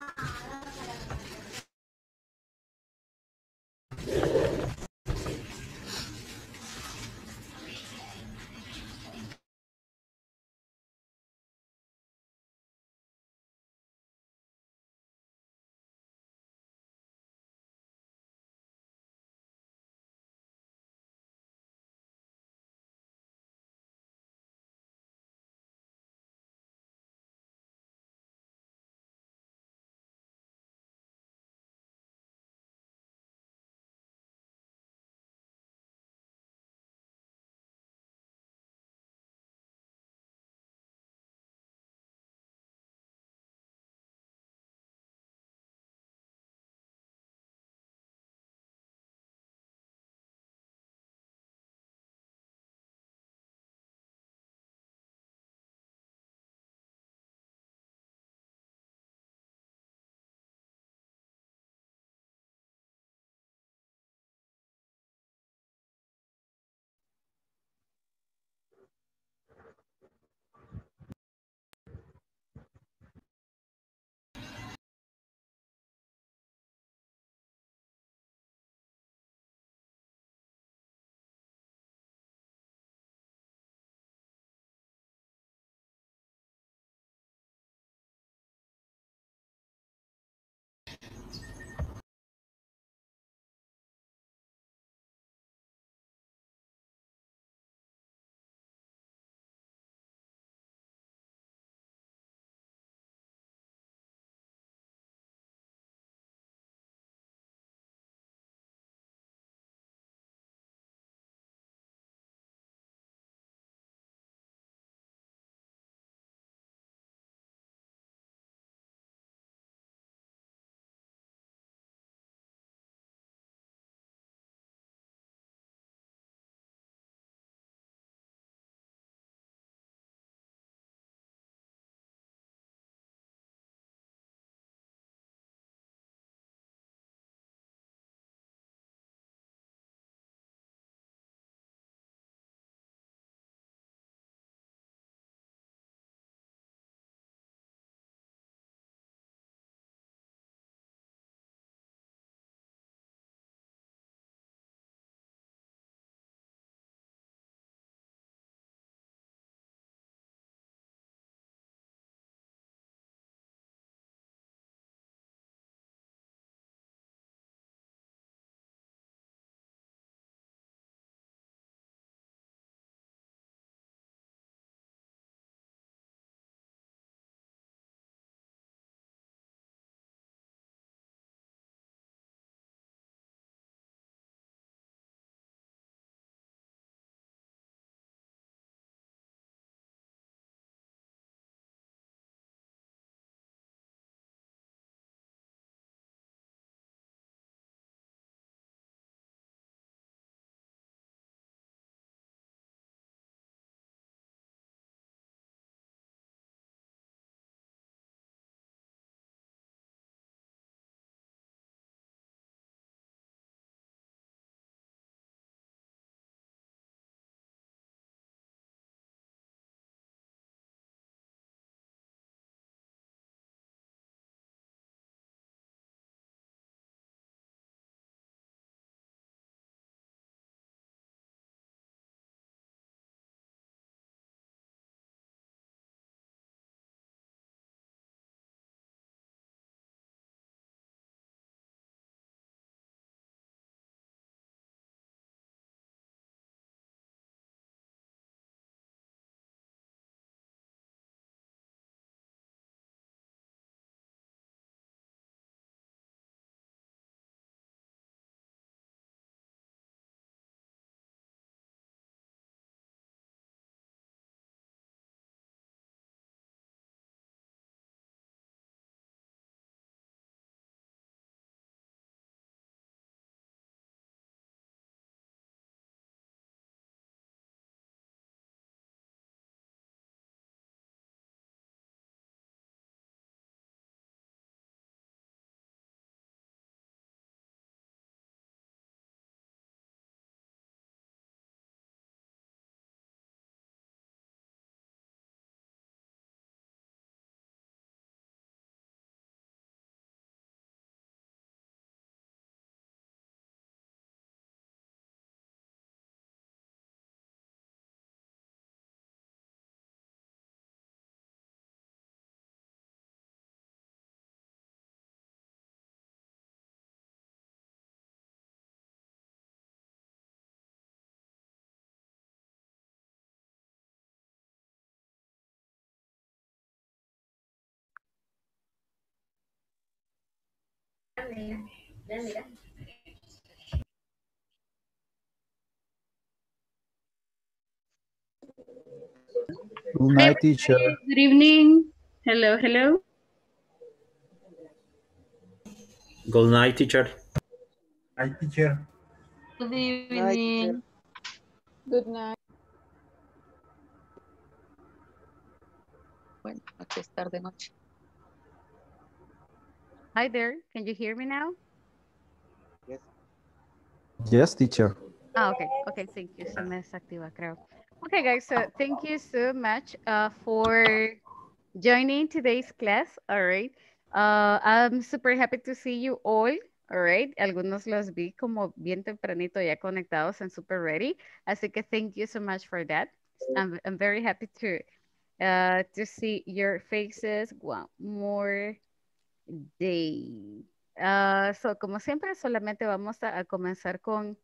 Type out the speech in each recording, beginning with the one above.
Ah! Good night, teacher. Good evening. Hello, hello. Good night, teacher. Hi, teacher. Good evening. Good night. Bueno, aquí es tarde noche. Hi there. Can you hear me now? Yes, Yes, teacher. Ah, okay. Okay, thank you. Se me desactiva, creo. Okay, guys, so thank you so much uh, for joining today's class, all right? Uh, I'm super happy to see you all, all right? Algunos los vi como bien tempranito ya conectados and super ready. Así que thank you so much for that. I'm, I'm very happy to, uh, to see your faces one more day. Uh, so, como siempre, solamente vamos a, a comenzar con,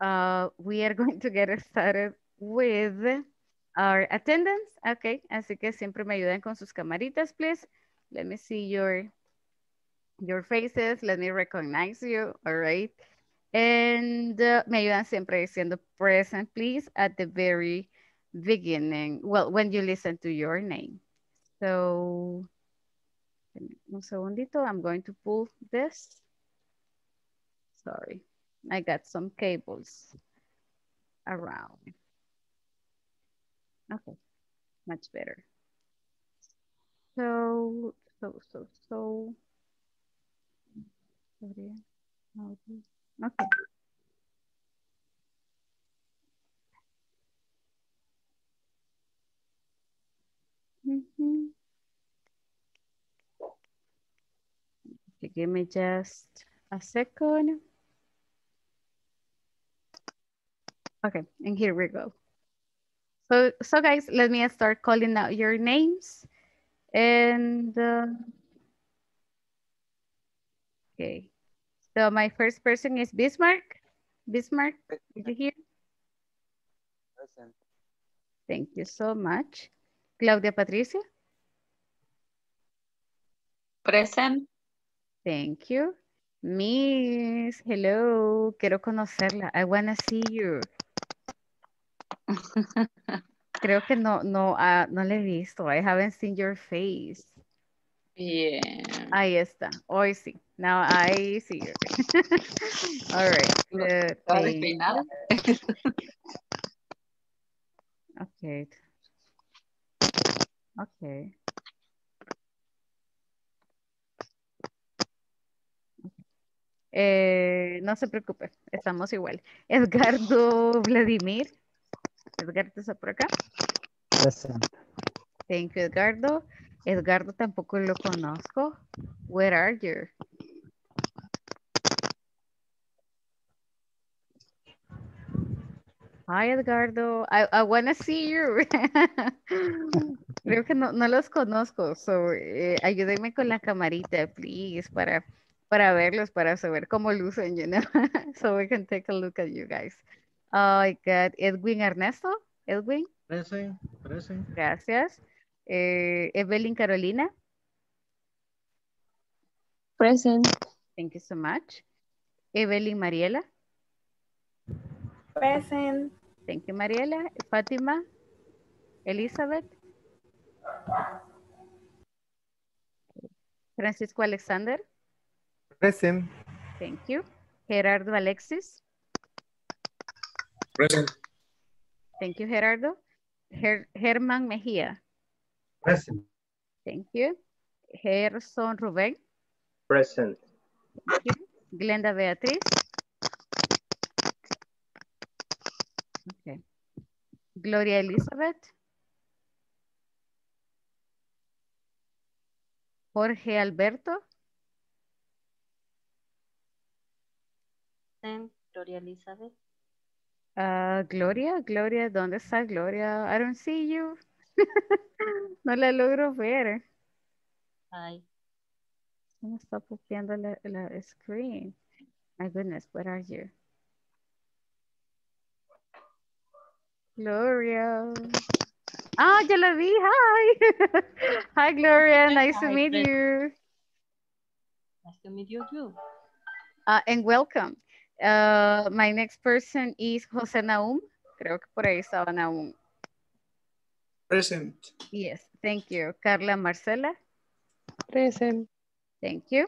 uh, we are going to get started with our attendance. Okay, así que siempre me ayudan con sus camaritas, please. Let me see your, your faces. Let me recognize you, all right? And uh, me ayudan siempre diciendo present, please, at the very beginning. Well, when you listen to your name. So, un segundito, I'm going to pull this. Sorry, I got some cables around. Okay, much better. So, so, so, so. Okay. Mhm. Okay, give me just a second. Okay, and here we go. So, so guys, let me start calling out your names. And, uh, okay. So my first person is Bismarck. Bismarck, did you hear? Present. Thank you so much. Claudia Patricia. Present. Thank you. Miss, hello. Quiero conocerla. I wanna see you. Creo que no, no, ah, no le he visto. I haven't seen your face. Bien. Ahí está. Hoy sí. Now I see you. All right. Good. Estaba thank despeinada. Okay. Okay. Eh, no se preocupe, estamos igual. Edgardo Vladimir. Edgardo está por acá. Present. Thank you, Edgardo. Edgardo tampoco lo conozco. Where are you? Hi, Edgardo. I, I want to see you. Creo que no, no los conozco. So, eh, ayúdenme con la camarita, please, para, para verlos, para saber cómo lucen, you know, so we can take a look at you guys. I got Edwin Ernesto. Edwin, Present. Present. gracias. Eh, Evelyn Carolina. Present. Thank you so much. Evelyn Mariela. Present. Thank you, Mariela. Fátima. Elizabeth. Francisco Alexander. Present. Thank you. Gerardo Alexis. Present. Thank you, Gerardo. Ger Germán Mejía. Present. Thank you. Gerson Rubén. Present. Thank you. Glenda Beatriz. Okay. Gloria Elizabeth. Jorge Alberto. Gloria Elizabeth. Ah, Gloria, Gloria, ¿dónde está Gloria? I don't see you. no la logro ver. Hi. No está popeando la, la screen. My goodness, where are you? Gloria. Ah, ya la vi. Hi. Hi, Gloria. Nice to meet you. Nice to meet you too. Uh, and welcome. Uh, my next person is José Naum. Creo que por ahí estaba Naum. Present. Yes, thank you. Carla Marcela. Present. Thank you.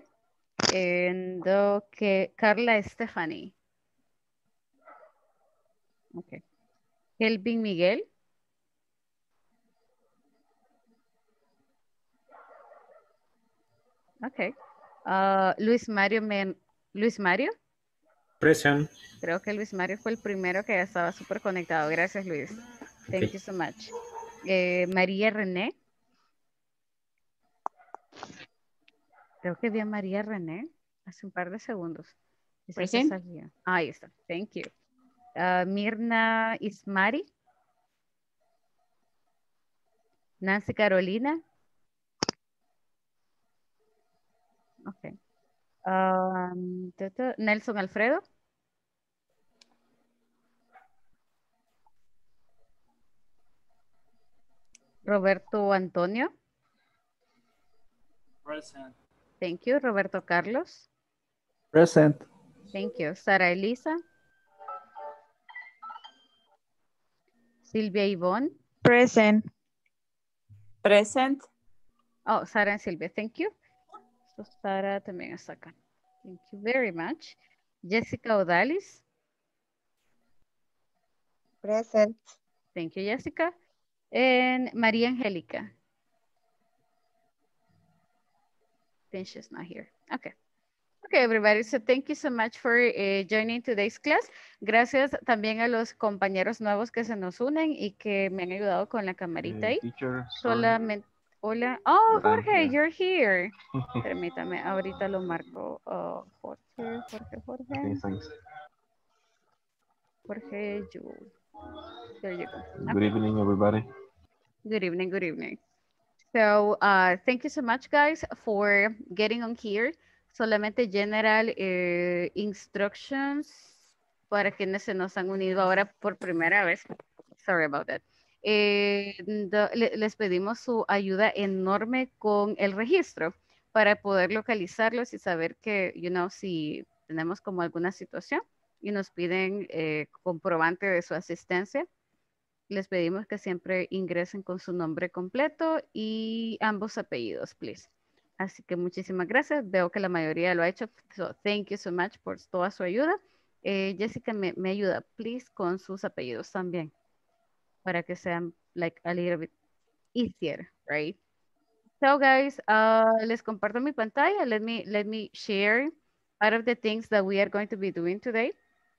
And okay, Carla Stephanie. Okay. Kelvin Miguel. Okay. Uh, Luis Mario Men Luis Mario. Present. Creo que Luis Mario fue el primero que ya estaba súper conectado. Gracias, Luis. Thank you so much. Eh, María René. Creo que vi a María René hace un par de segundos. Present. salía. Ahí está. Thank you. Ah, Mirna Ismari. Nancy Carolina. Ok. Um, tu, Nelson Alfredo. Roberto Antonio. Present. Thank you. Roberto Carlos. Present. Thank you. Sara Elisa. Silvia Ivonne. Present. Present. Oh, Sara and Silvia, thank you. So Sara también está acá. Thank you very much. Jessica Odalis. Present. Thank you, Jessica. And María Angélica. think she's not here. Okay. Okay, everybody. So thank you so much for eh, joining today's class. Gracias también a los compañeros nuevos que se nos unen y que me han ayudado con la camarita ahí. Teacher, Solamente, hola. Oh, Jorge, you're here. Permítame, ahorita lo marco. Oh, Jorge, Jorge, Jorge. Jorge, you. There you go. Good evening, everybody. Good evening, good evening. So, uh, thank you so much, guys, for getting on here. Solamente general eh, instructions para quienes se nos han unido ahora por primera vez. Sorry about that. Eh, les pedimos su ayuda enorme con el registro para poder localizarlos y saber que, you know, si tenemos como alguna situación y nos piden eh, comprobante de su asistencia, les pedimos que siempre ingresen con su nombre completo y ambos apellidos, please. Así que muchísimas gracias. Veo que la mayoría lo ha hecho. So, thank you so much por toda su ayuda. Eh, Jessica, me, me ayuda, please, con sus apellidos también. Para que sean, like, a little bit easier, right? So, guys, uh, les comparto mi pantalla. Let me, let me share part of the things that we are going to be doing today.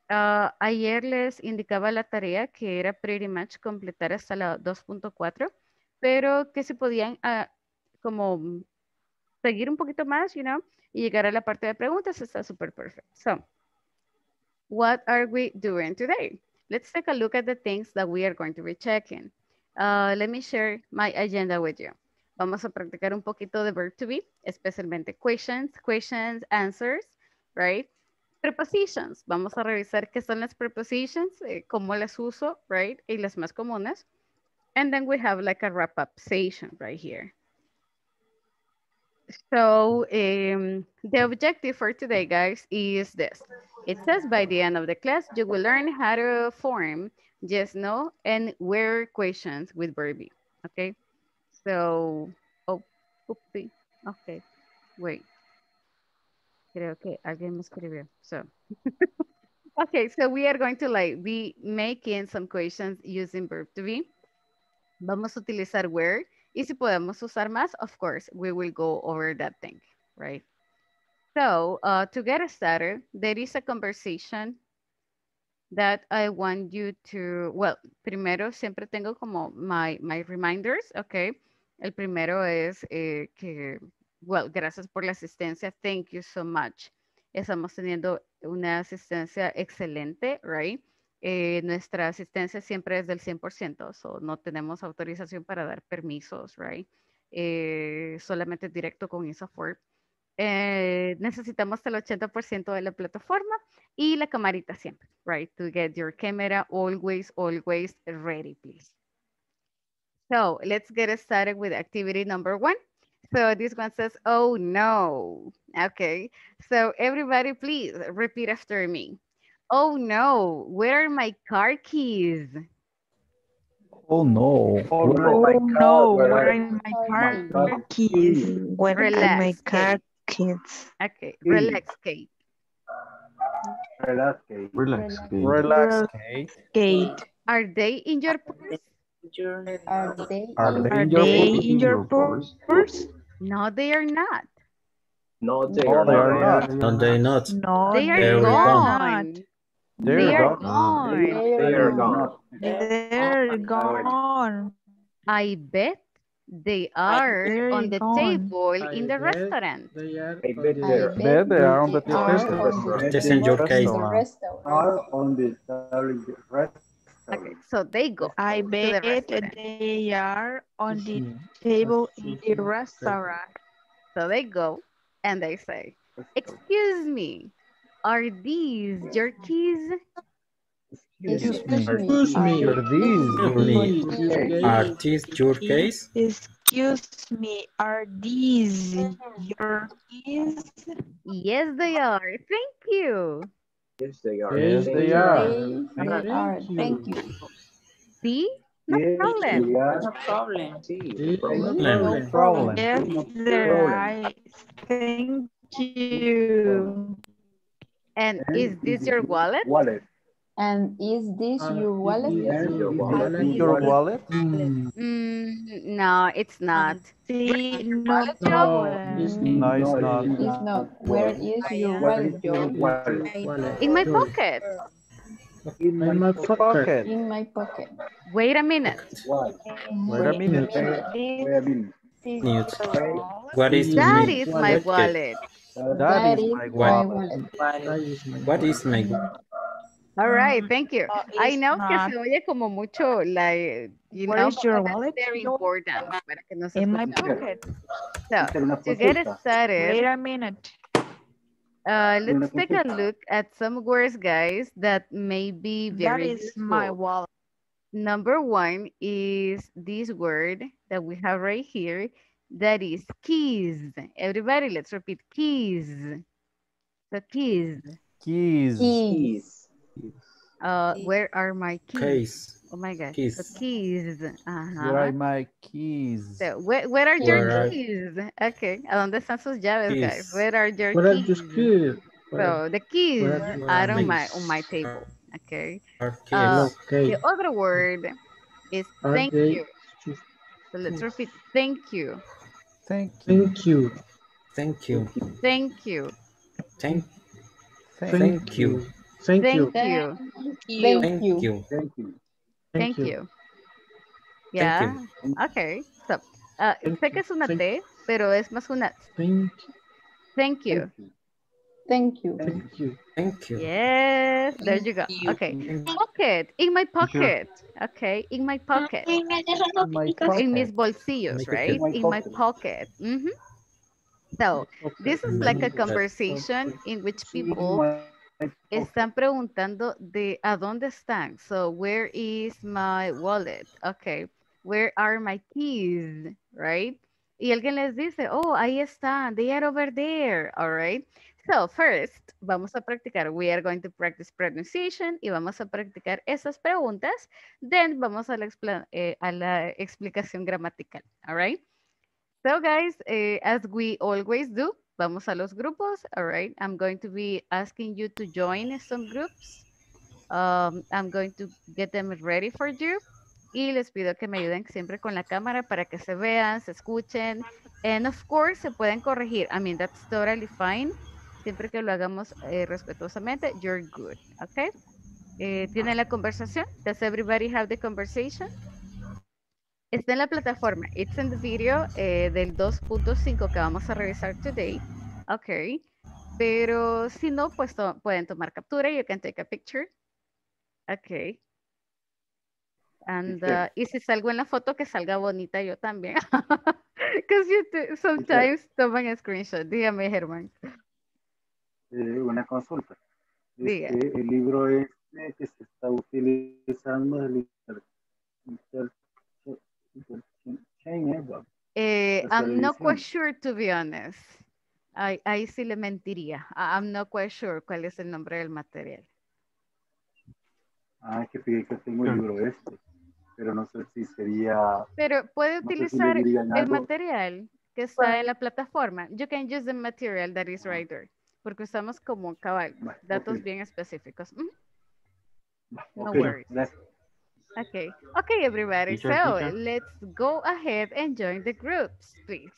Ah, ayer les indicaba la tarea que era pretty much completar hasta la 2.4, pero que si podían ah, como mm, seguir un poquito más, you know, y llegar a la parte de preguntas, está súper perfecto. So, what are we doing today? Let's take a look at the things that we are going to be checking. Uh, let me share my agenda with you. Vamos a practicar un poquito de verb to be, especialmente questions, questions, answers, right? Prepositions. Vamos a revisar qué son las prepositions, eh, cómo las uso, right? Y las más comunes. And then we have like a wrap up session right here. So um, the objective for today, guys, is this. It says by the end of the class, you will learn how to form yes, no, and where questions with verb okay? So, oh, oopsie, okay, wait. Creo que alguien me escribió, so. okay, so we are going to like be making some questions using verb to be. Vamos a utilizar where, y si podemos usar más, of course, we will go over that thing, right? So, uh, to get started, there is a conversation that I want you to, well, primero siempre tengo como my, my reminders, okay? El primero es eh, que, well, gracias por la asistencia, thank you so much. Estamos teniendo una asistencia excelente, right? Eh, nuestra asistencia siempre es del 100%, so no tenemos autorización para dar permisos, right? Eh, solamente directo con esa form. Eh, necesitamos el 80% de la plataforma y la camarita siempre, right? To get your camera always, always ready, please. So let's get started with activity number one. So this one says, oh no. Okay. So everybody please repeat after me. Oh no, where are my car keys? Oh no. Oh no, oh, where are my car keys? Where are my car keys? Okay, relax, Kate. Relax, Kate. Relax, Kate. Relax. Kate. Kate, Are they in your purse? Are they Are they in your purse? In your purse? No, they are not. No, they No, they are not. No, they not. No, They are They're gone. They're They are gone. gone. They are gone. They're oh, gone. I bet they are They're on the gone. table in the restaurant. They are I bet on they're- the- they are on the table. on the This in your case. Are on the restaurant. Okay, um, so they go. I to the they are on the table in the restaurant. So they go and they say, Excuse me, are these your keys? Excuse me. Excuse me. Are these your Me. Are these your case? Excuse me, are these your keys? Yes, they are. Thank you. Yes, they are. Yes, they are. They they are. Thank you. See? No problem. No problem. No problem. Yes, they're. Thank you. And is this your wallet? Wallet. And is this your wallet? Your wallet. Your wallet? Mm, no, it's uh, not. See, no Wallet, Joe? problem. No, it's not. It's not. Where is your wallet, ah, Joe? Ah, wallet. In my pocket. In my Pocket. In my pocket. Wait a minute. What? Wait a minute. News. What is That my is my wallet. That is my wallet. What is my All right, thank you. No, I it's know que se oye como mucho, like, you Where know, is your but that's wallet, very Joe? important para que no se In my escuche. pocket. So, to get it Wait started, a minute. uh, let's take a look at some words, guys, that may be That very is my wallet. Number one is this word that we have right here. That is keys. Everybody, let's repeat keys. So keys. Keys. Keys. Uh, where are my keys? case? Oh my gosh. Keys. So keys. Where Uh-huh. are my keys? So, where, where are your are- keys? Okay. ¿A dónde están sus llaves, guys? Where are your What are keys? your keys? So, the keys are are on my my, on my table. Okay. Are keys? Uh, Okay. The other word is Are thank they- you. So let's repeat. Thank you. Thank you. Thank you. Thank you. Thank you. Thank, Thank thank you. Thank Thank you. you. Thank Thank you. you. Thank you. Thank you. Yeah. Okay. So, uh, Thank sé you. que es una Thank- T, pero es más una Thank thank you. Thank you. Thank you. Thank you. Yes, there you go. Okay. Pocket. In my pocket. Okay. In my pocket. My In mis pocket. bolsillos, My right? In my pocket. Mhm. So, this is like a conversation in which people están preguntando de a dónde están. So, where is my wallet? Okay. Where are my keys? Right? Y alguien les dice, oh, ahí están. They are over there. All right. So, first, vamos a practicar. We are going to practice pronunciation y vamos a practicar esas preguntas. Then, vamos a la, eh, a la explicación gramatical. All right. So, guys, eh, as we always do, vamos a los grupos. All right. I'm going to be asking you to join some groups. Um, I'm going to get them ready for you. Y les pido que me ayuden siempre con la cámara para que se vean, se escuchen. And of course, se pueden corregir. I mean, that's totally fine. Siempre que lo hagamos eh, respetuosamente, you're good. Okay. Eh, ¿Tienen la conversación? Does everybody have the conversation? Está en la plataforma. It's in the video eh, del 2.5 que vamos a revisar today. Ok. Pero si no, pues to- pueden tomar captura. You can take a picture. Ok. And, uh, y si salgo en la foto, que salga bonita yo también. Because you sometimes toman screenshot. Dígame, Germán. Eh, una consulta. Diga. Este, el libro este que se está utilizando es el inter. Eh, I'm not quite sure, to be honest. Ahí, ahí sí le mentiría. I- I'm not quite sure cuál es el nombre del material. Ah, es que fíjate que tengo el libro este, pero no sé si sería, Pero puede no sé si utilizar el algo. material que está en la plataforma. You can use the material that is right there. Porque usamos como cabal, datos ok. bien específicos. Ujú. No worries. gracias. Okay. Okay, everybody. Teacher, so teacher. let's go ahead and join the groups, please.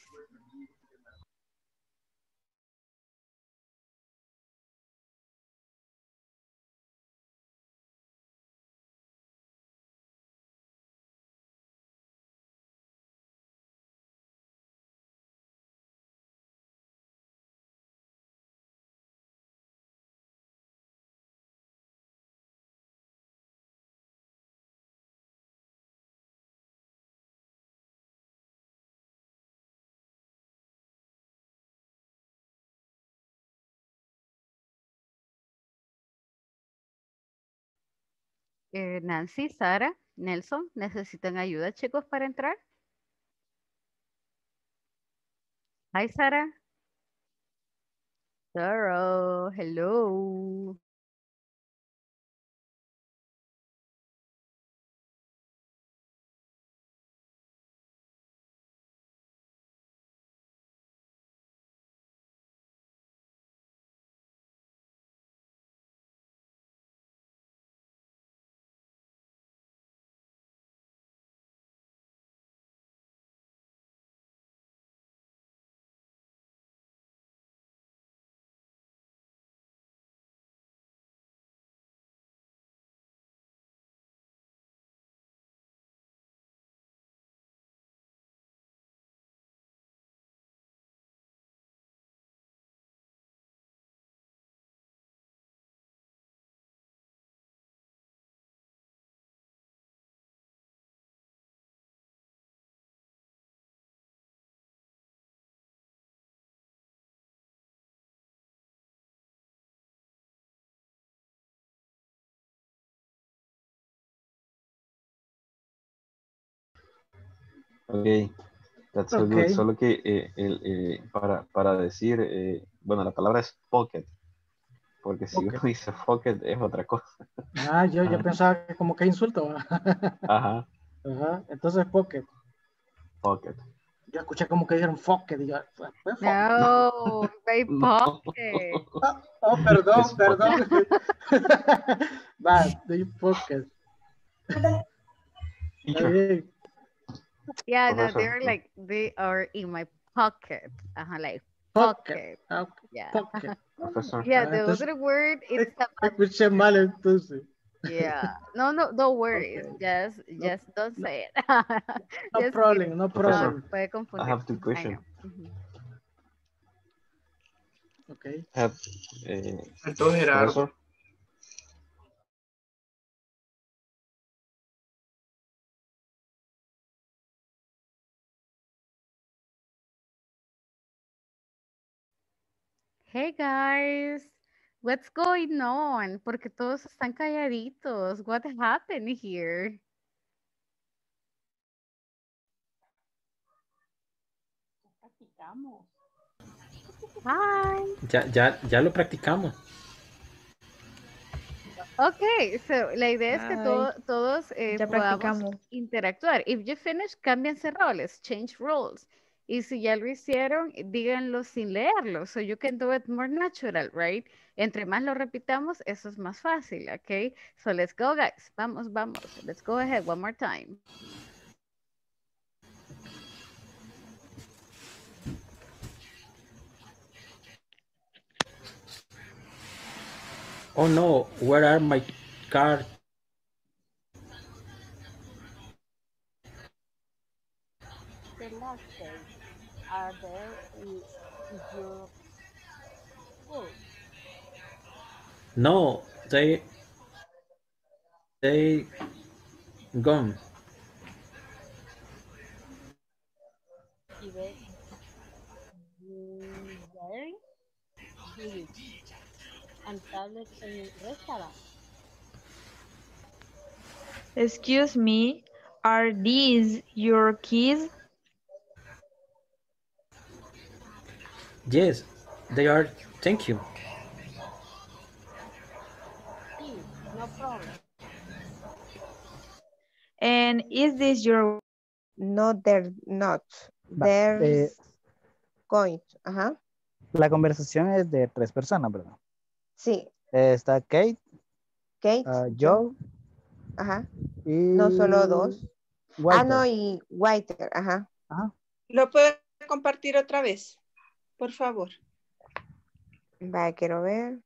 Eh, Nancy, Sara, Nelson, ¿necesitan ayuda, chicos, para entrar? Hi, Sara. Sara, hello. Ok, that's so good. Ok. Solo que eh, el, eh, para, para decir, eh, bueno, la palabra es pocket, porque si Pocket. uno dice pocket es otra cosa. Ah, yo, yo Ajá. pensaba que como que insulto. Ajá, Ajá. Entonces, pocket. pocket. Yo escuché como que dijeron pocket. y yo, pues, pocket. No, No. pocket. Oh, perdón, Es perdón. Va, doy pocket. Está bien. Yeah, no, they're like, they are in my pocket. Uh-huh, like Pocket. pocket. Ah, ok, Yeah. pocket. profesor. Yeah, Ah, the entonces- other word is about, Escuché mal entonces. yeah. No, no, don't worry. Okay. Just, No- just don't no- say it. No problem, no problem. No, puede confundir. I have two questions. know. Ujú. Okay. Have, Faltó Gerardo. Hey guys, what's going on? Porque todos están calladitos. What happened here? Hi. Ya, ya, ya lo practicamos. Okay, so la idea es que todo- todos eh, Ya podamos practicamos. interactuar. If you finish, cámbiense roles, change roles. Y si ya lo hicieron, díganlo sin leerlo. So you can do it more natural, right? Entre más lo repitamos, eso es más fácil, okay? So let's go, guys. Vamos, vamos. Let's go ahead one more time. Oh no, where are my cards? Are there in your school. No, they they gone. Even there, visits and tablets in restaurant. Excuse me, are these your keys? Yes, they are. Thank you. Sí, no problem. And is this your No, they're not. Va, There's eh, going. Ajá. la conversación es de tres personas, ¿verdad? Sí. Eh, está Kate, Kate. ah, Joe Ajá. y... No solo dos. Ah, no, y Whiter. Ajá. Ajá. ¿Lo puedo compartir otra vez? Por favor. Vaya, quiero ver.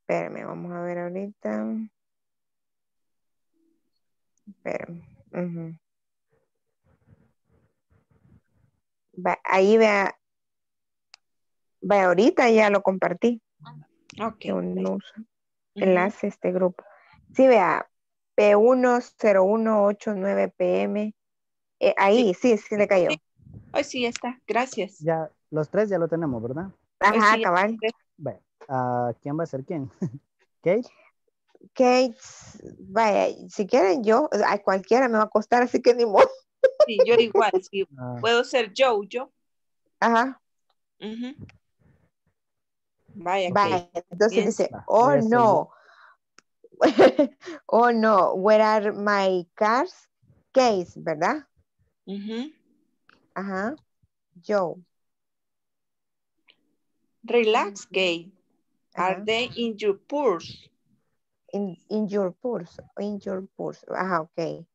Espérame, vamos a ver ahorita. Espérame. ujú. Va, ahí vea. Vaya, ahorita ya lo compartí. Ok. Usa. Enlace este grupo. Sí, vea. P101889 PM. Eh, ahí, sí, sí le cayó. Hoy sí está. Gracias. Ya, los tres ya lo tenemos, ¿verdad? Ajá, sí, cabal. Bueno, ah, ¿quién va a ser quién? Kate. Kate, vaya, si quieren yo, a cualquiera me va a costar, así que ni modo. Sí, yo igual. Sí. Ah, Puedo ser Joe, yo. Ajá, Ujú. Vaya, vaya. Kate. Entonces Bien. dice, oh no. oh no, where are my cars? Case, ¿verdad? Ujú. Ajá. Joe. Relax, Kate. Are Ajá. they in your purse? In, in your purse. In your purse. Ajá, ok.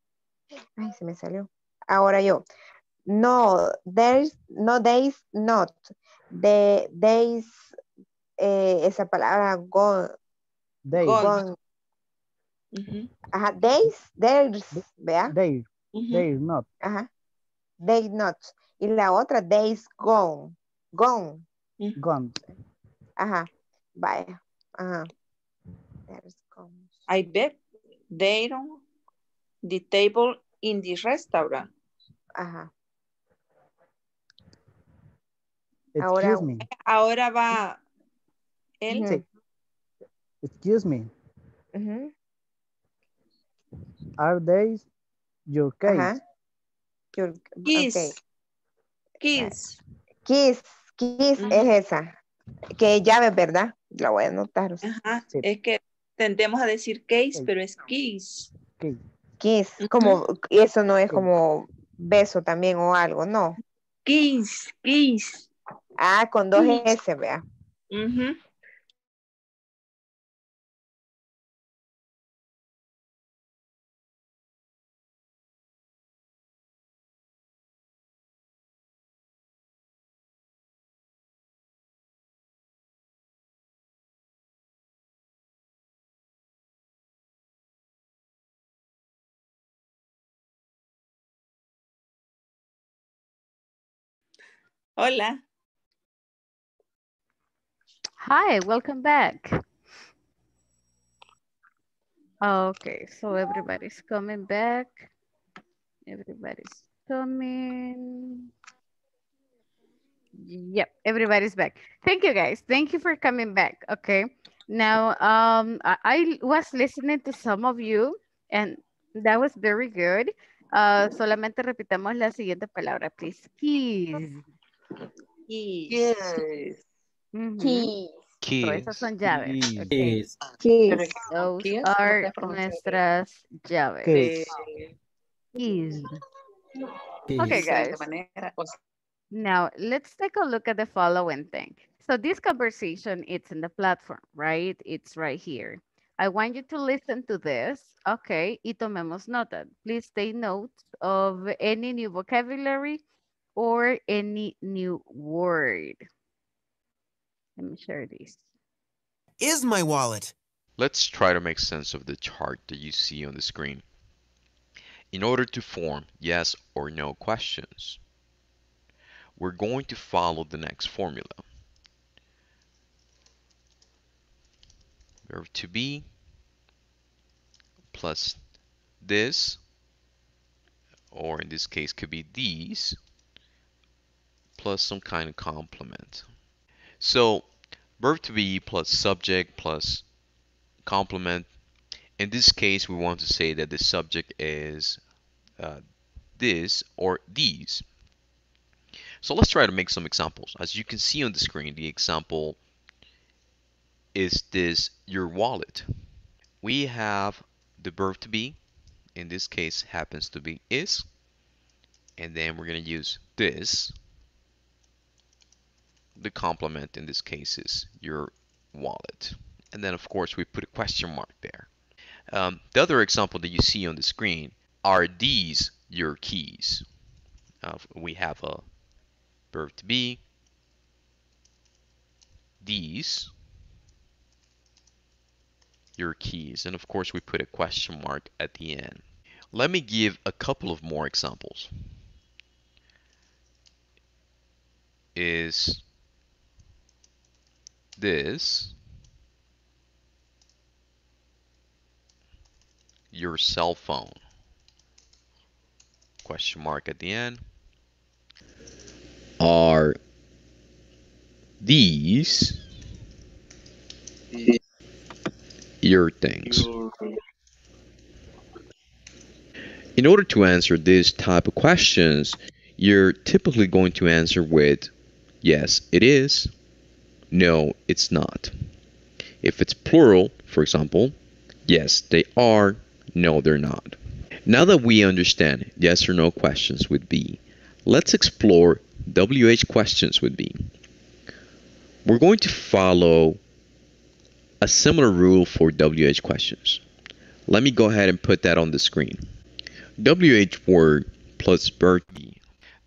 Ay, se me salió. Ahora yo. No, there's, no, there's not. The, there's, eh, esa palabra gone. They, Gone. gone. Ujú. Ajá, there's, there's, ¿vea? they, Ujú. they not. Ajá. They not. Y la otra, they's gone. Gone. Gone. Ajá. Vaya. Ajá. There's gone. I bet they don't the table in the restaurant. Ajá. Excuse Ahora- me. Ahora va él. Sí. Excuse me. Ujú. Are they your case? Ajá. Your- Kiss. Kiss. Kiss. Kiss Ujú. es esa. Que llave, ¿verdad? La voy a anotar. Ajá. Sí. Es que tendemos a decir case, Sí. pero es kiss. Okay. Kiss. Como, eso no es Sí. como beso también o algo, no. Kiss, kiss. Ah, con dos Kiss. S, vea. Ujú. Hola. Hi, welcome back. Okay, so everybody's coming back. Everybody's coming. Yep, everybody's back. Thank you guys. Thank you for coming back. Okay. Now, um, I, I was listening to some of you and that was very good. Uh, solamente repitamos la siguiente palabra, please. Keys. Kiss. Ujú. Keys. Mm-hmm. So, esas son llaves. Keys. okay. Yes. Kiss. Those Keys, are no nuestras llaves. Keys. Keys. Yes. Okay, guys. manera, o sea, Now, let's take a look at the following thing. So this conversation, it's in the platform, right? It's right here. I want you to listen to this, okay? Y tomemos nota. Please take note of any new vocabulary or any new word. Let me share this. Is my wallet? Let's try to make sense of the chart that you see on the screen. In order to form yes or no questions, we're going to follow the next formula. Verb to be plus this, or in this case could be these, plus some kind of complement. So verb to be plus subject plus complement. In this case, we want to say that the subject is uh, this or these. So let's try to make some examples. As you can see on the screen, the example is this your wallet. We have the verb to be, in this case happens to be is, and then we're going to use this. The complement in this case is your wallet. And then of course we put a question mark there. Um, the other example that you see on the screen are these your keys. Uh, we have a verb to be, these your keys. And of course, we put a question mark at the end. Let me give a couple of more examples. Is this your cell phone? Question mark at the end. Are these your things? In order to answer this type of questions, you're typically going to answer with yes, it is, no, it's not. If it's plural, for example, yes, they are, no, they're not. Now that we understand yes or no questions with be, let's explore WH questions with be. We're going to follow a similar rule for WH questions. Let me go ahead and put that on the screen. WH word plus be.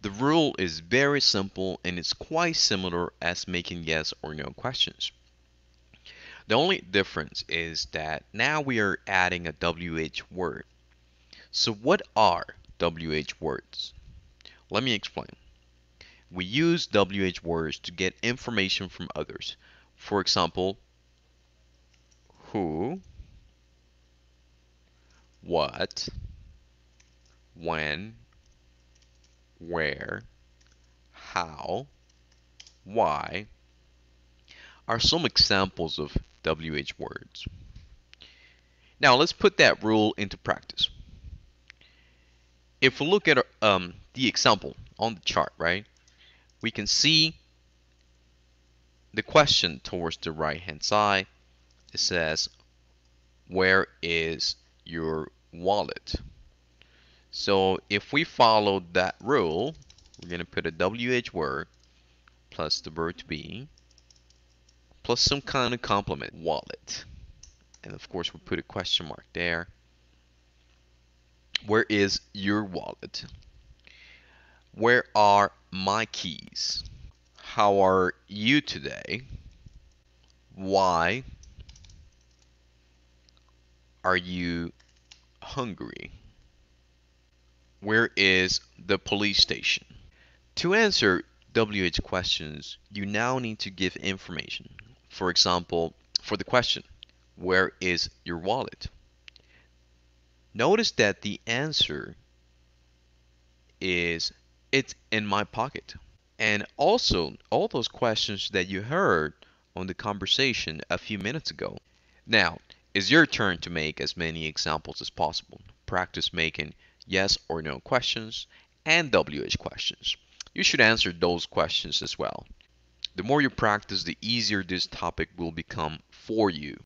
The rule is very simple and it's quite similar as making yes or no questions. The only difference is that now we are adding a WH word. So what are WH words? Let me explain. We use WH words to get information from others. For example, who, what, when, where, how, why are some examples of WH words. Now let's put that rule into practice. If we look at um, the example on the chart, right, we can see the question towards the right hand side. It says, where is your wallet? So if we follow that rule, we're going to put a WH word plus the verb to be plus some kind of complement, wallet. And of course, we put a question mark there. Where is your wallet? Where are my keys? How are you today? Why are you hungry? Where is the police station? To answer WH questions, you now need to give information. For example, for the question, where is your wallet? Notice that the answer is it's in my pocket. And also, all those questions that you heard on the conversation a few minutes ago. Now, it's your turn to make as many examples as possible. Practice making yes or no questions and WH questions. You should answer those questions as well. The more you practice, the easier this topic will become for you.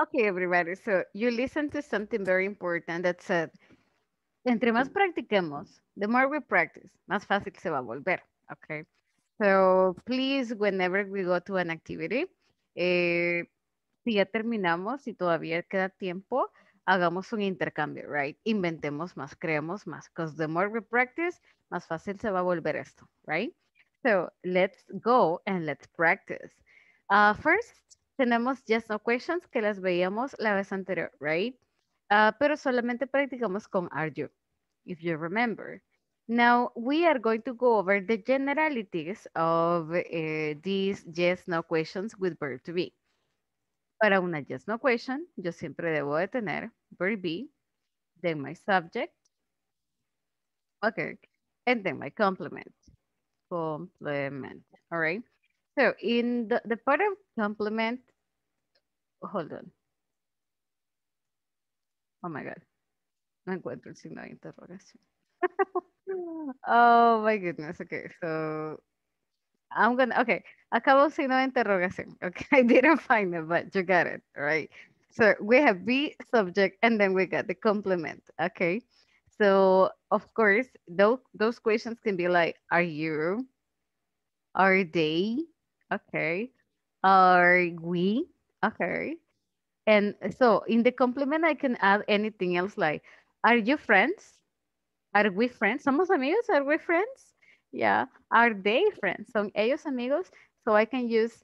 Okay, everybody. So you listen to something very important that said, entre más practiquemos, the more we practice, más fácil se va a volver. Okay. So please, whenever we go to an activity, eh, si ya terminamos, si todavía queda tiempo, hagamos un intercambio, right? Inventemos más, creemos más. Because the more we practice, más fácil se va a volver esto, right? So let's go and let's practice. Uh, first, tenemos yes no questions que las veíamos la vez anterior, right? Uh, pero solamente practicamos con are you, if you remember. Now, we are going to go over the generalities of uh, these yes no questions with verb to be. Para una yes no question, yo siempre debo de tener verb be, then my subject, okay, and then my complement. Complement, all right? So in the, the part of complement, hold on. Oh my God. No encuentro el signo de interrogación. oh my goodness. Okay, so I'm gonna, okay. Acabo signo de interrogación. Okay, I didn't find it, but you got it, right? So we have be subject and then we got the complement. Okay. So of course, those those questions can be like, are you? Are they? Okay. Are we? Okay. And so in the complement, I can add anything else like, are you friends? Are we friends? ¿Somos amigos? Are we friends? Yeah. Are they friends? ¿Son ellos amigos? So I can use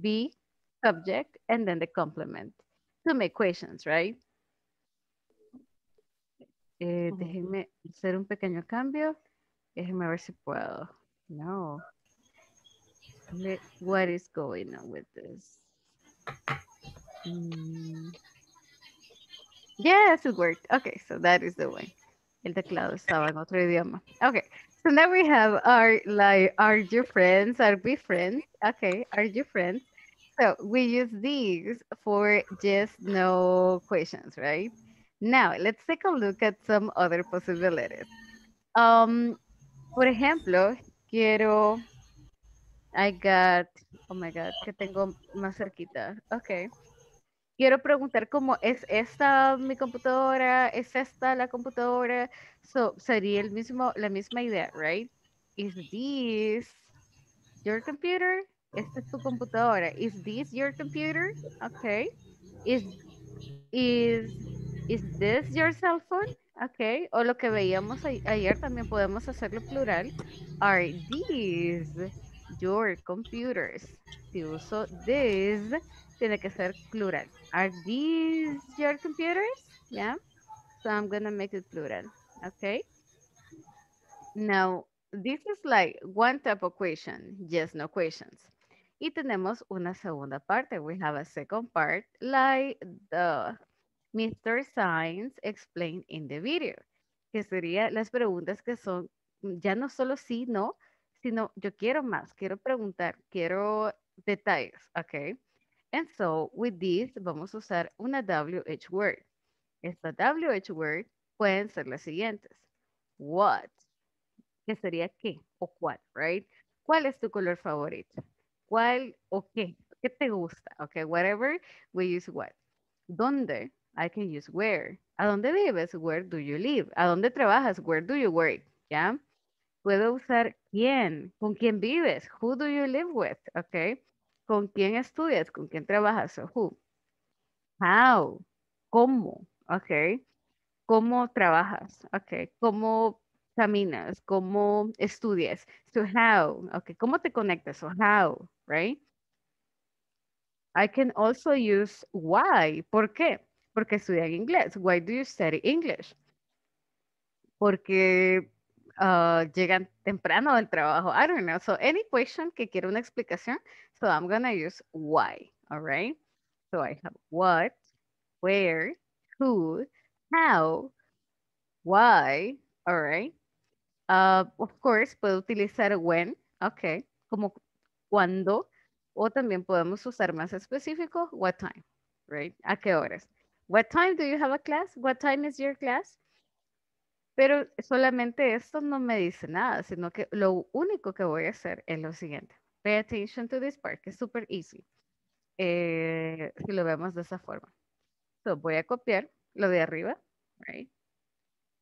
be subject and then the complement to make questions, right? Eh, déjenme hacer un pequeño cambio. Déjenme ver si puedo. No. What is going on with this? Mm. Yes, it worked. Okay, so that is the way. El teclado estaba en otro idioma. Okay, so now we have our like, are you friends? Are we friends? Okay, are you friends? So we use these for just no questions, right? Now let's take a look at some other possibilities. Um, por ejemplo, quiero, I got, oh my God, que tengo más cerquita. Okay. Quiero preguntar cómo es esta mi computadora, es esta la computadora. So sería el mismo, la misma idea, right? Is this your computer? Esta es tu computadora. Is this your computer? Okay. Is is is this your cell phone? Okay. O lo que veíamos ayer también podemos hacerlo plural. Are these your computers? Si uso this, tiene que ser plural. Are these your computers? Yeah. So I'm gonna make it plural. Okay. Now, this is like one type of question, yes, no questions. Y tenemos una segunda parte. We have a second part, like the Mr. Science explained in the video, que sería las preguntas que son ya no solo sí, no, sino yo quiero más, quiero preguntar, quiero detalles, ¿ok? And so, with this, vamos a usar una WH word. Esta WH word pueden ser las siguientes. What, que sería qué o cuál, right? ¿Cuál es tu color favorito? ¿Cuál o qué? ¿Qué te gusta? Okay, whatever, we use what. ¿Dónde? I can use where. ¿A dónde vives? Where do you live? ¿A dónde trabajas? Where do you work? ¿Ya? Puedo usar quién, con quién vives, who do you live with, okay? ¿Con quién estudias? ¿Con quién trabajas? Who. How, cómo, okay? ¿Cómo trabajas? Okay. ¿Cómo caminas? ¿Cómo estudias? So how, okay. ¿Cómo te conectas? So how, right? I can also use why. ¿Por qué? Porque estudian inglés. Why do you study English? Porque ah, llegan temprano del trabajo. I don't know. So any question que quiera una explicación. So I'm gonna use why. All right. So I have what, where, who, how, why. All right. Ah, of course, puedo utilizar when. Okay. Como cuándo. O también podemos usar más específico, what time, right? ¿A qué horas? What time do you have a class? What time is your class? Pero solamente esto no me dice nada, sino que lo único que voy a hacer es lo siguiente. Pay attention to this part, que es súper easy. Eh, si lo vemos de esa forma. So, voy a copiar lo de arriba, right?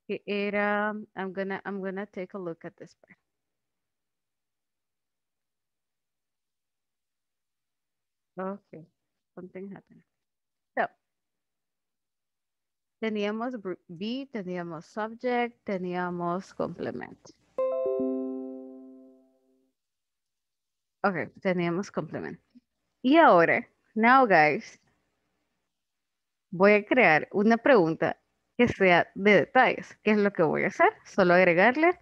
Que era, I'm gonna, I'm gonna take a look at this part. Okay, something happened. So, teníamos be, teníamos subject, teníamos complement. Okay, teníamos complement. Y ahora, now guys, voy a crear una pregunta que sea de detalles. ¿Qué es lo que voy a hacer? Solo agregarle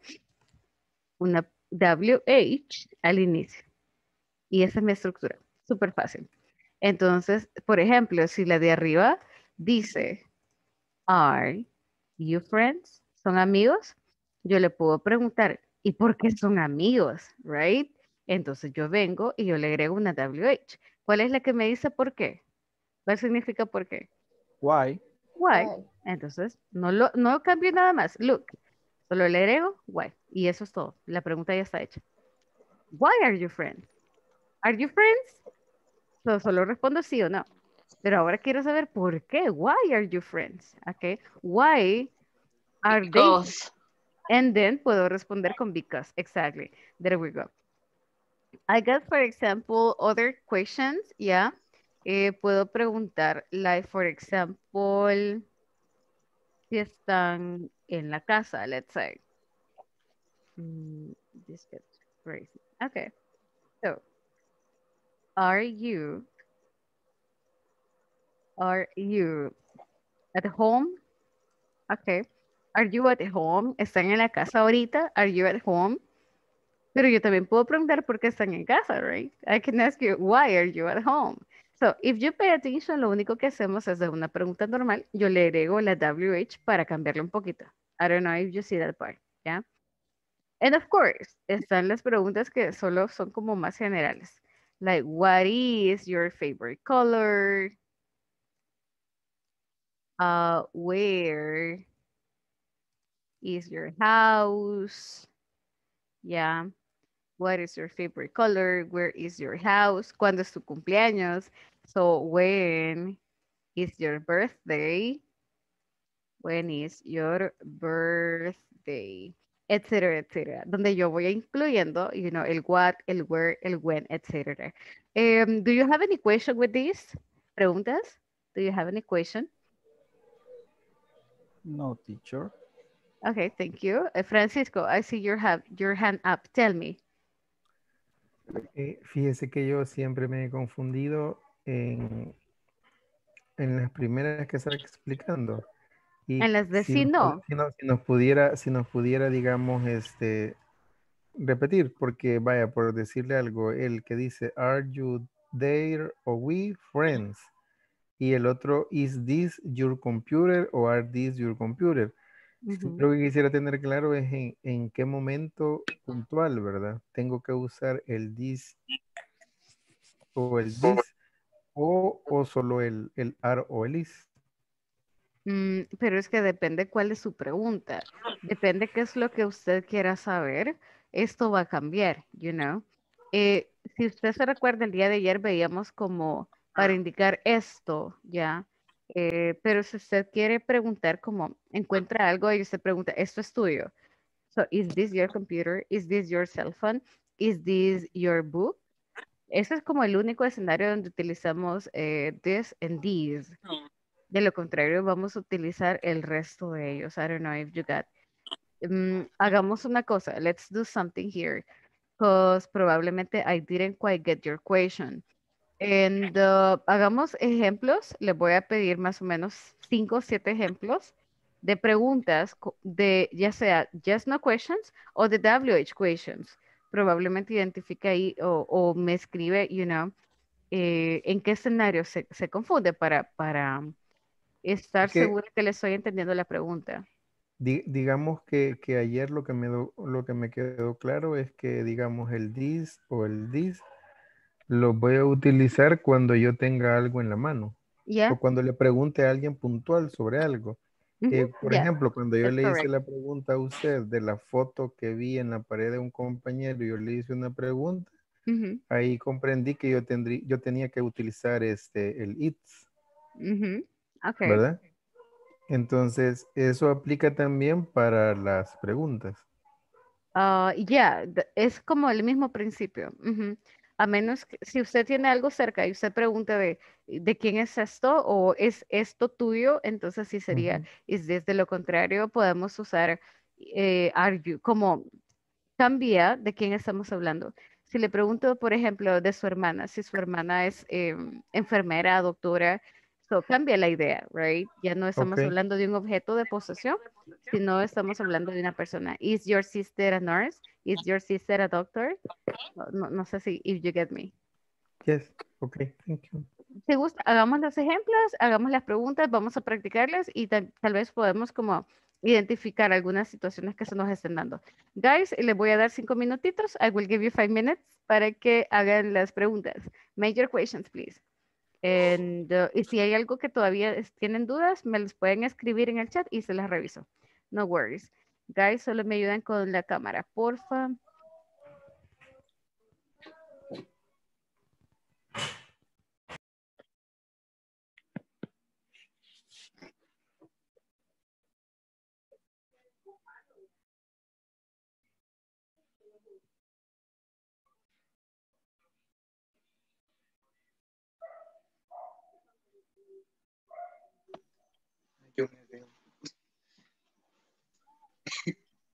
una WH al inicio. Y esa es mi estructura. Súper fácil. Entonces, por ejemplo, si la de arriba dice, are you friends? ¿Son amigos? Yo le puedo preguntar, ¿y por qué son amigos? Right? Entonces yo vengo y yo le agrego una WH. ¿Cuál es la que me dice por qué? ¿Cuál significa por qué? Why? Why. Entonces, no, lo, no cambio nada más. Look, solo le agrego why. Y eso es todo. La pregunta ya está hecha. Why are you friends? Are you friends? So, solo respondo sí o no. Pero ahora quiero saber por qué. Why are you friends? Okay. Why are they? And then puedo responder con because. Exactly. There we go. I got, for example, other questions. Yeah. Eh, puedo preguntar, like, for example, si están en la casa, let's say. Mm, this gets crazy. Okay. So, are you, are you at home? Okay. Are you at home? ¿Están en la casa ahorita? Are you at home? Pero yo también puedo preguntar por qué están en casa, right? I can ask you, why are you at home? So, if you pay attention, lo único que hacemos es de una pregunta normal, yo le agrego la WH para cambiarle un poquito. I don't know if you see that part, ¿ya? And of course, están las preguntas que solo son como más generales. Like, what is your favorite color? Uh, where is your house? Yeah. What is your favorite color? Where is your house? ¿Cuándo es tu cumpleaños? So when is your birthday? When is your birthday? Etcétera, etcétera. Donde yo voy incluyendo, you know, el what, el where, el when, etcétera. Um, do you have any question with this? Preguntas? Do you have any question? No, teacher. Okay, thank you. Uh, Francisco, I see your, have, your hand up. Tell me. Eh, fíjese que yo siempre me he confundido en, en las primeras que estaba explicando. Y En las de si no. si nos- si nos pudiera, si nos pudiera, digamos, este, repetir, porque vaya, por decirle algo, el que dice, are you there or we friends? Y el otro, is this your computer or are these your computer? Lo que quisiera tener claro es en, en qué momento puntual, ¿verdad? Tengo que usar el this o el this o, o solo el, el are o el is. Mm, pero es que depende cuál es su pregunta. Depende qué es lo que usted quiera saber. Esto va a cambiar, you know. Eh, si usted se recuerda, el día de ayer veíamos como para indicar esto, ¿ya? Eh, pero si usted quiere preguntar como encuentra algo y usted pregunta, ¿esto es tuyo? So, is this your computer? Is this your cell phone? Is this your book? Ese es como el único escenario donde utilizamos eh, this and these. De lo contrario, vamos a utilizar el resto de ellos. I don't know if you got. Mm, hagamos una cosa. Let's do something here. Because probablemente I didn't quite get your question. And uh, hagamos ejemplos. Les voy a pedir más o menos cinco o siete ejemplos de preguntas de ya sea yes no questions o de WH questions. Probablemente identifica ahí o, o me escribe, you know, eh, en qué escenario se, se confunde para, para estar que- seguro que le estoy entendiendo la pregunta. Di- digamos que, que ayer lo que, me do- lo que me quedó claro es que, digamos, el this o el this lo voy a utilizar cuando yo tenga algo en la mano ¿Ya? o cuando le pregunte a alguien puntual sobre algo. Eh, por ya, ejemplo, cuando yo that's le hice correct. la pregunta a usted de la foto que vi en la pared de un compañero y yo le hice una pregunta, ahí comprendí que yo, tendrí, yo tenía que utilizar este, el it's, ujú, ok. ¿verdad? Entonces, eso aplica también para las preguntas. Ah, ya, d- es como el mismo principio. A menos que si usted tiene algo cerca y usted pregunta de, de quién es esto o es esto tuyo, entonces sí sería, Ujú. es desde lo contrario, podemos usar eh, are you, como cambia de quién estamos hablando. Si le pregunto, por ejemplo, de su hermana, si su hermana es em, enfermera, doctora, so cambia la idea, right? Ya no estamos Ok. hablando de un objeto de posesión, sino estamos hablando de una persona. Is your sister a nurse? Is your sister a doctor? No, no, no sé si, if you get me. Yes, okay, thank you. Si gusta, hagamos los ejemplos, hagamos las preguntas, vamos a practicarlas y tal, tal vez podemos como identificar algunas situaciones que se nos estén dando. Guys, les voy a dar cinco minutitos. I will give you five minutes para que hagan las preguntas. Major questions, please. And, y si hay algo que todavía tienen dudas, me los pueden escribir en el chat y se las reviso. No worries. Guys, solo me ayudan con la cámara, porfa.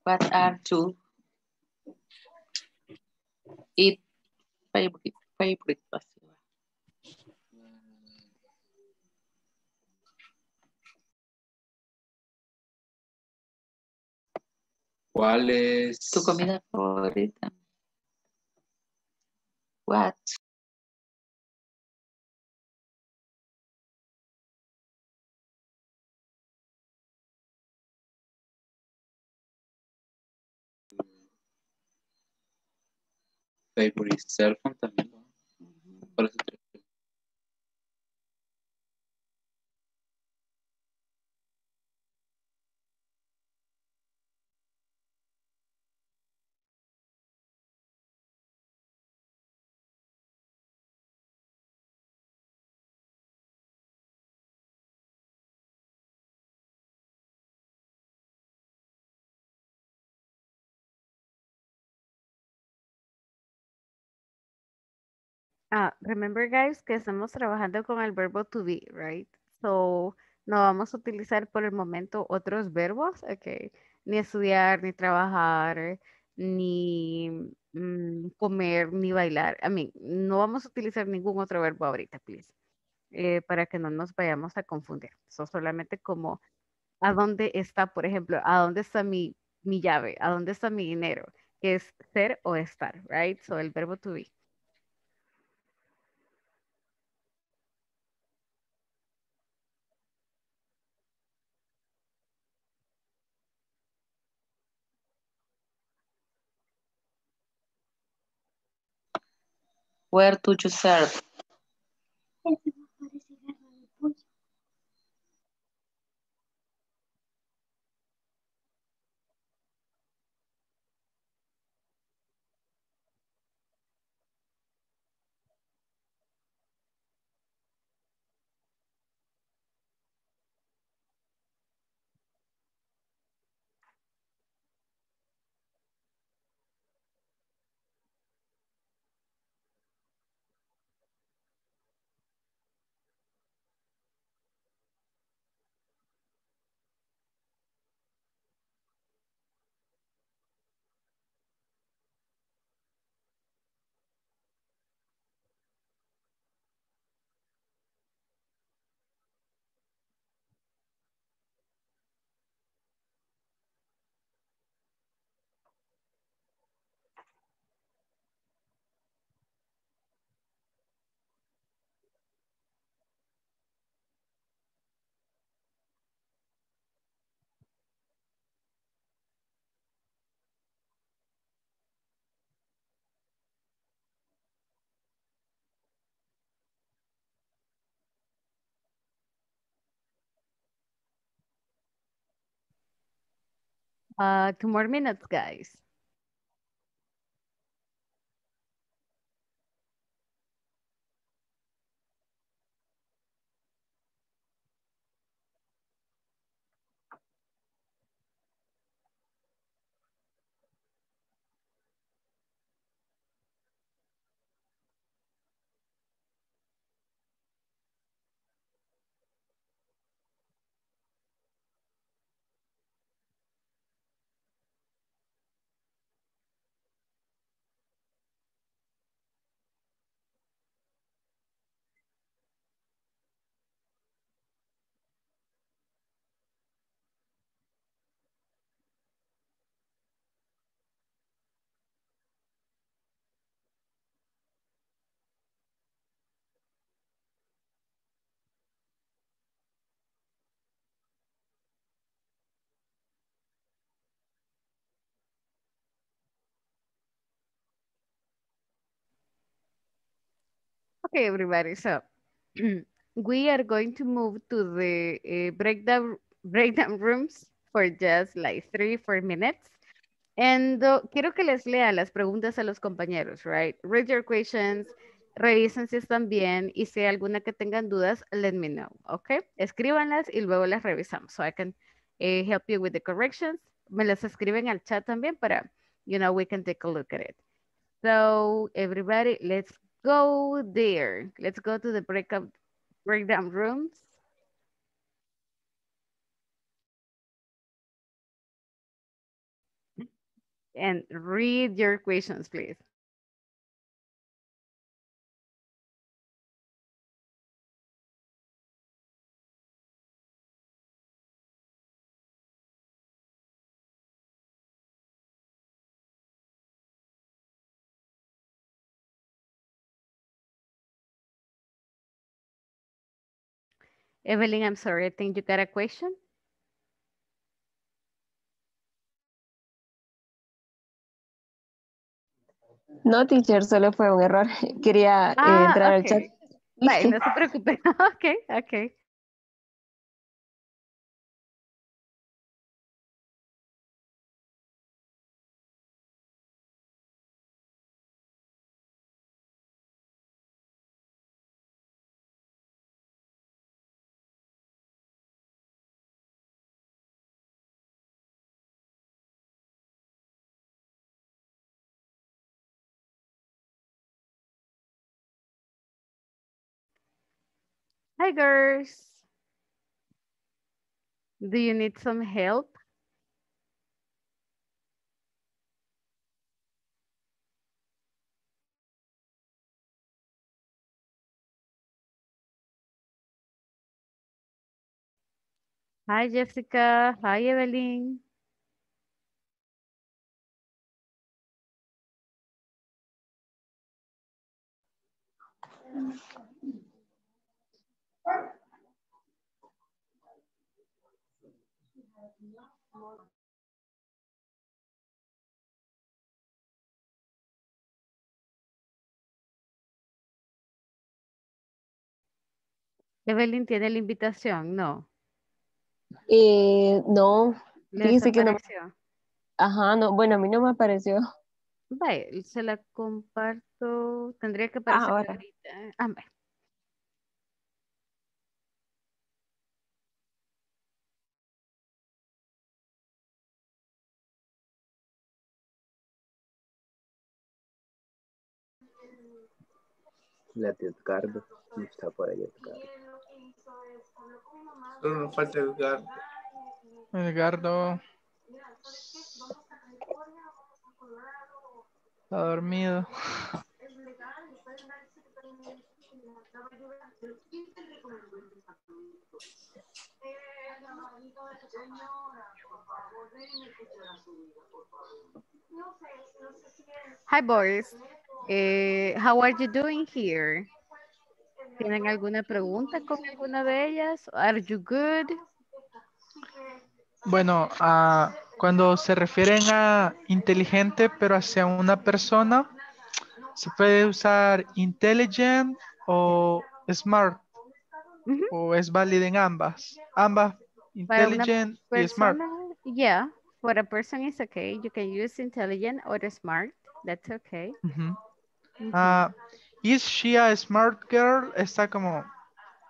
What are two eat favorite favorite? ¿Cuál es? Tu comida favorita. What? Favorite cell phone también. ¿no? ¿Cuál es otro? Ah, remember guys que estamos trabajando con el verbo to be, right? So, no vamos a utilizar por el momento otros verbos, okay? Ni estudiar, ni trabajar, ni mm, comer, ni bailar. I mean, no vamos a utilizar ningún otro verbo ahorita, please. eh, para que no nos vayamos a confundir. So, solamente como a dónde está, por ejemplo, a dónde está mi, mi llave, a dónde está mi dinero, que es ser o estar, right? So, el verbo to be. Where do you serve? Uh, two more minutes, guys. Okay, everybody. So we are going to move to the uh, breakdown breakdown rooms for just like three, four minutes. And quiero que les lea las preguntas a los compañeros, right? Read your questions, revisen si están bien y si hay alguna que tengan dudas, let me know, okay? Escríbanlas y luego las revisamos so I can eh, help you with the corrections. Me las escriben al chat también para, you know, we can take a look at it. So everybody, let's go there. Let's go to the breakout breakdown rooms. And read your questions, please. Evelyn, I'm sorry, I think you got a question. No, teacher, solo fue un error. Quería eh, Ah, entrar al chat. Bye, no se preocupe. Ok, ok. Hi, girls. Do you need some help? Hi, Jessica. Hi, Evelyn. Evelyn tiene la invitación, no. Eh, no, ¿Le fíjese que no. Ajá, no, bueno, a mí no me apareció. Vaya, se la comparto. Tendría que aparecer ahora. ahorita. Ah, vaya. La de Edgardo. No está por ahí Edgardo. Solo nos falta Edgardo. Edgardo. Está dormido. Hi, boys. Eh, how are you doing here? ¿Tienen alguna pregunta con alguna de ellas? Are you good? Bueno, ah, cuando se refieren a inteligente, pero hacia una persona, se puede usar intelligent o smart. O es válida en ambas. Ambas, intelligent y smart. yeah. For a person is okay. You can use intelligent or smart. That's okay. Ah, is she a smart girl? Está como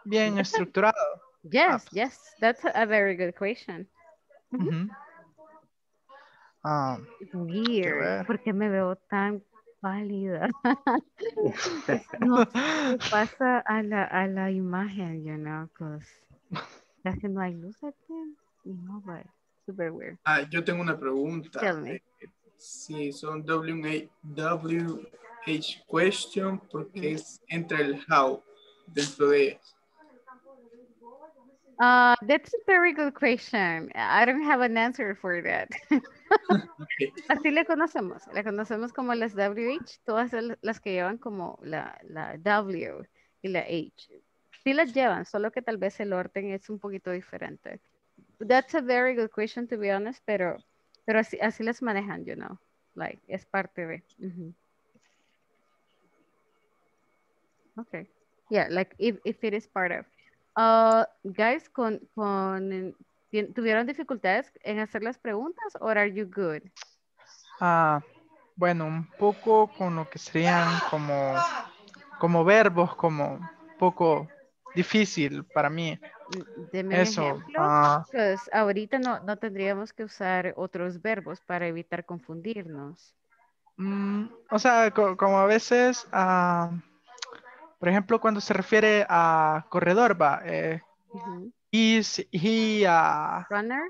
bien estructurado. Yes, yes. That's a a very good question. Ah, Weird. ¿Por qué me veo tan pálida? no qué pasa a la, a la imagen, you know, because casi no hay luz aquí. No, but super weird. Ah, yo tengo una pregunta. Tell me. Eh, Si son WH, WH question, porque es entre el how dentro de ellas. Uh, that's a very good question. I don't have an answer for that. Así le conocemos. Le conocemos como las WH, todas las que llevan como la, la W y la H. Sí las llevan, solo que tal vez el orden es un poquito diferente. That's a very good question, to be honest, pero, pero así, así las manejan, you know. Like, es parte de. Ujú. Okay. Yeah, like if, if it is part of. Uh, guys, con, con, ¿tuvieron dificultades en hacer las preguntas or are you good? Ah, bueno, un poco con lo que serían como, como verbos, como un poco difícil para mí. Deme un Eso. ejemplo. ah, Pues ahorita no, no tendríamos que usar otros verbos para evitar confundirnos. mm, o sea, co- como a veces, ah, por ejemplo, cuando se refiere a corredor, va, eh, Ujú. is he a Runner,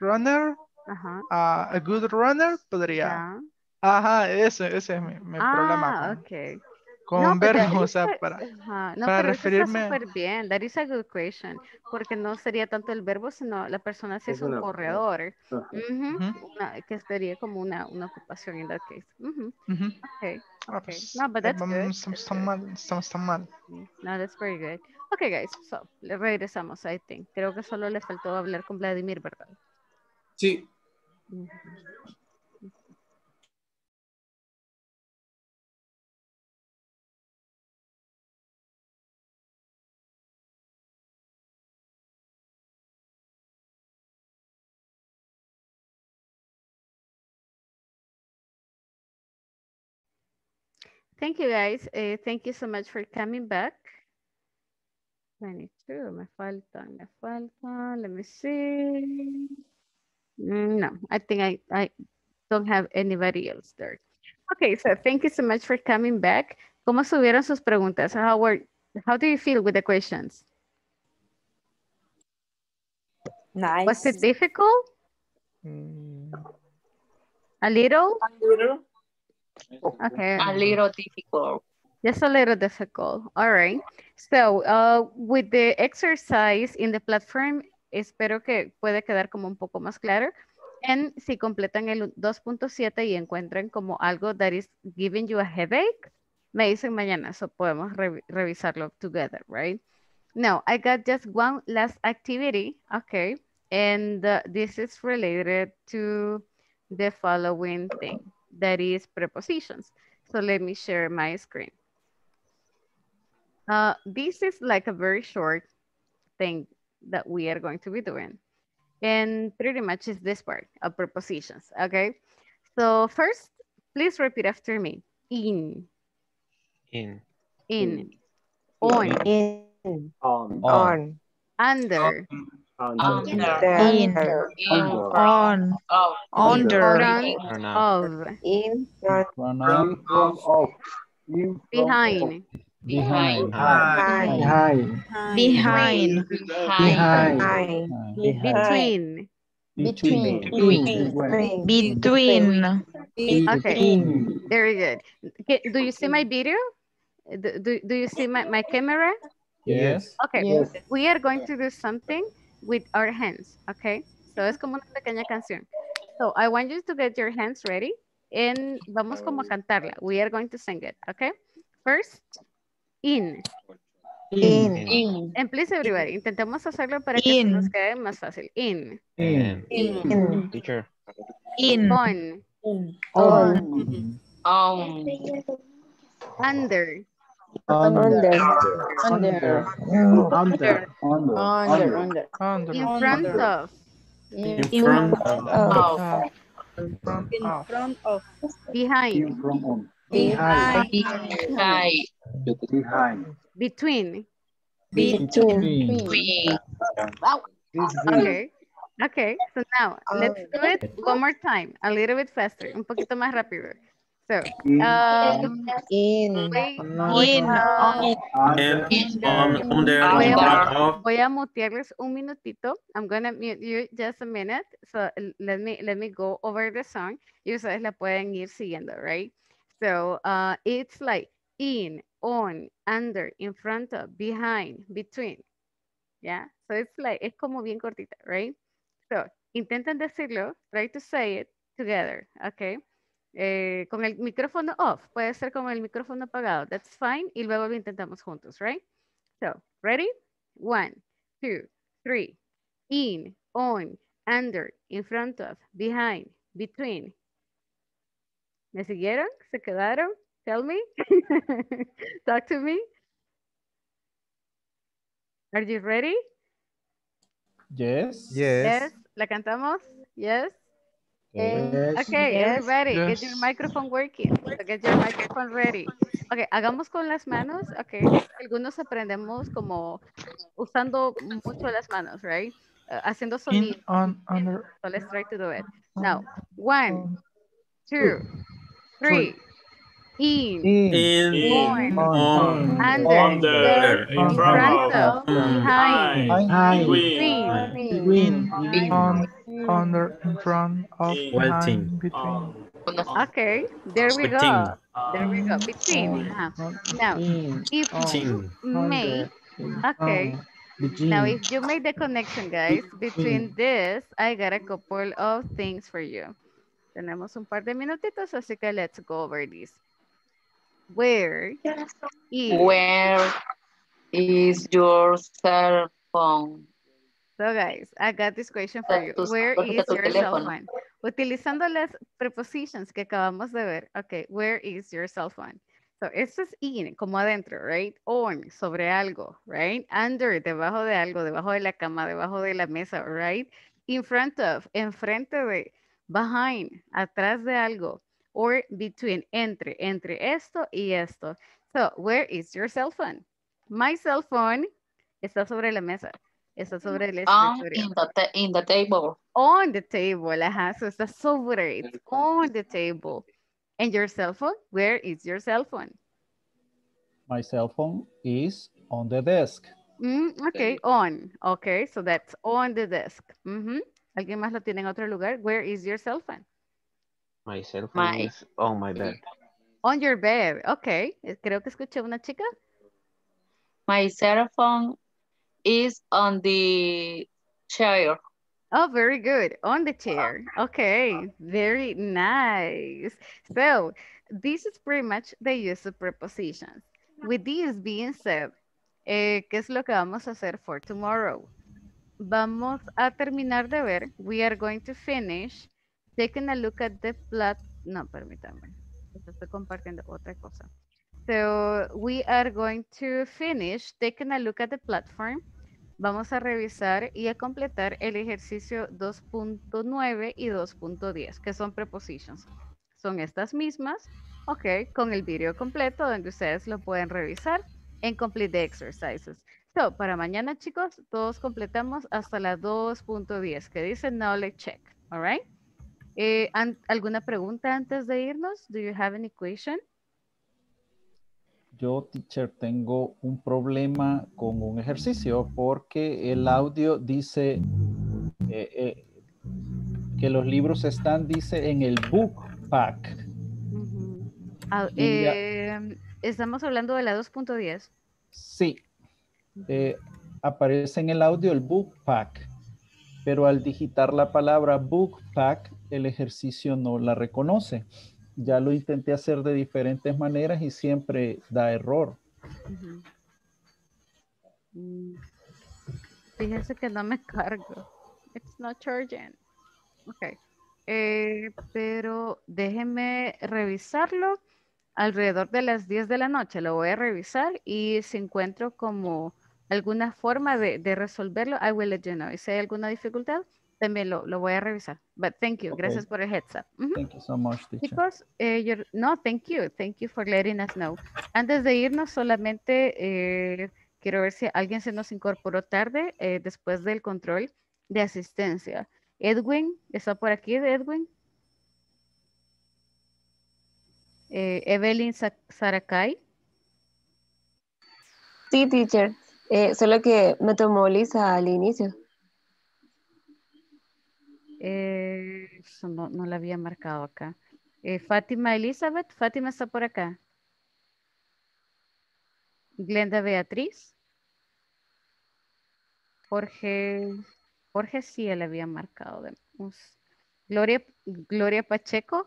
runner? ajá. Ah, a good runner, podría. Ya. Ajá, ese, ese es mi, mi problema Ah, con, ok. Con No, that verbos, o is sea, a- para, ajá, no, para pero eso está referirme. súper bien. That is a good question. Porque no sería tanto el verbo, sino la persona si es, Es un una- corredor. Ajá. Ujú, Ujú. una- que sería como una, una ocupación en that case. Ujú, Ujú. Okay, Ah, okay. pues, No, but eh, that's good. estamos That's tan good. mal, estamos tan mal. No, that's very good. Okay, guys, so le regresamos, I think. Creo que solo le faltó hablar con Vladimir, ¿verdad? Sí. Thank you, guys. Eh, thank you so much for coming back. 22, me faltan, me faltan. Let me see. Mm, No, I think I, I don't have anybody else there. Okay, so thank you so much for coming back. ¿Cómo subieron sus preguntas? How were, how do you feel with the questions? Nice. Was it difficult? A little? A little. Okay. A little difficult. Just a little difficult. All right. So, uh, with the exercise in the platform, espero que puede quedar como un poco más claro. And si completan el 2.7 y encuentran como algo that is giving you a headache, me dicen mañana, so podemos revi- revisarlo together, right? Now, I got just one last activity, okay? And uh, this is related to the following thing, that is prepositions. So let me share my screen. Uh, this is like a very short thing that we are going to be doing. And pretty much is this part of prepositions, okay? So first, please repeat after me. In, In. in, on, In. On. On. under, Under. In. Under. On. Under. front Or not. of, In front. In front of. In front of. behind, Behind. Behind. Behind. Behind. Behind. between. Between. Between. Between. Okay, very good. Okay, do you see my video? Do, do, do you see my, my camera? Yes. Okay, Yes. we are going to do something with our hands, okay? So es como una pequeña canción. So I want you to get your hands ready and vamos como a cantarla. We are going to sing it, okay? First, in. In. In. And please everybody, intentemos hacerlo para que nos quede más fácil. In, In. In. Teacher. In. on, On. On. under, Under. Under. Under. Under. Under. Under. Under. in front of, In front of. Of. Ah, in front of. front behind, In front of. Behind. Behind. Behind. between. Between. Between. Okay. Okay, so now let's do it one more time, a little bit faster, un poquito más rápido. So, um, In. voy, In. On. And on, under, voy in a, mutearles un minutito. I'm gonna mute you just a minute. So let me let me go over the song. Y ustedes la pueden ir siguiendo, right? So uh, it's like in, on, under, in front of, behind, between. Yeah. So it's like es como bien cortita, right? So intenten decirlo. Try to say it together. Okay. Eh, con el micrófono off, puede ser con el micrófono apagado, that's fine, y luego lo intentamos juntos, right? So, ready? One, two, three. In, on, under, in front of, behind, between. ¿Me siguieron? ¿Se quedaron? Tell me. Talk to me. Are you ready? Yes. Yes. ¿La cantamos? Yes. Yes. Okay, Yes. everybody, get your microphone working. So get your microphone ready. Okay, hagamos con las manos. Okay, algunos aprendemos como usando mucho las manos, right? Uh, haciendo In, sonido. on, under. So let's try to do it. Now, one, two, three. In, In, on, on, under, under, in front of, behind, behind, between, Between. On, under, in front of, Waiting. behind, between. Okay, there we go. There we go. Between. Now, if Between. you make, okay. Now, if you make the connection, guys, between this, I got a couple of things for you. Tenemos un par de minutitos, así que let's go over this. Where is, Where is your cell phone? So guys, I got this question for you. Where is your cell phone? Utilizando las prepositions que acabamos de ver. Okay, where is your cell phone? So, esto es in, como adentro, right? On, sobre algo, right? Under, debajo de algo, debajo de la cama, debajo de la mesa, right? In front of, enfrente de, behind, atrás de algo. Or between, entre, entre esto y esto. So, where is your cell phone? My cell phone está sobre la mesa. Está sobre el On escritorio. in the, ta- in the table. On the table, ajá, so está sobre, it's on the table. And your cell phone, where is your cell phone? My cell phone is on the desk. Mm, okay, on, okay, so that's on the desk. Ujú. ¿Alguien más lo tiene en otro lugar? Where is your cell phone? My cell phone My- is on my bed. On your bed, okay. Eh, Creo que escuché una chica. My cell phone is on the chair. Oh, very good. On the chair. Okay, very nice. So, this is pretty much the use of prepositions. With this being said, eh, ¿qué es lo que vamos a hacer for tomorrow? Vamos a terminar de ver. We are going to finish taking a look at the plot. No, permítame. Estoy compartiendo otra cosa. So, we are going to finish taking a look at the platform. Vamos a revisar y a completar el ejercicio 2.9 y 2.10, que son prepositions. Son estas mismas, ok, con el video completo donde ustedes lo pueden revisar en Complete the Exercises. So, para mañana, chicos, todos completamos hasta la 2.10, que dice Knowledge Check, all right? Eh, ¿Alguna pregunta antes de irnos? Do you have any question? Yo, teacher, tengo un problema con un ejercicio porque el audio dice eh, eh, que los libros están, dice, en el book pack. Ah, ya- eh, estamos hablando de la 2.10. Sí, eh, aparece en el audio el book pack, pero al digitar la palabra book pack, el ejercicio no la reconoce. Ya lo intenté hacer de diferentes maneras y siempre da error. Ujú. Mm, Fíjense que no me cargo. It's not charging. Ok. Eh, pero déjenme revisarlo alrededor de las 10 de la noche. Lo voy a revisar y si encuentro como alguna forma de, de resolverlo, I will let you know. Y si hay alguna dificultad, también lo, lo voy a revisar. But thank you. Ok. Gracias por el heads up. Ujú. Thank you so much, teacher. Chicos, eh, your- no, thank you. Thank you for letting us know. Antes de irnos, solamente eh, quiero ver si alguien se nos incorporó tarde eh, después del control de asistencia. Edwin, ¿está por aquí, Edwin? Eh, Evelyn Sa- Saracay. Sí, teacher. Eh, solo que me tomó Lisa al inicio. Eh, eso no, no la había marcado acá. Eh, Fátima Elizabeth, Fátima está por acá. Glenda Beatriz. Jorge, Jorge sí la había marcado. Gloria, Gloria Pacheco.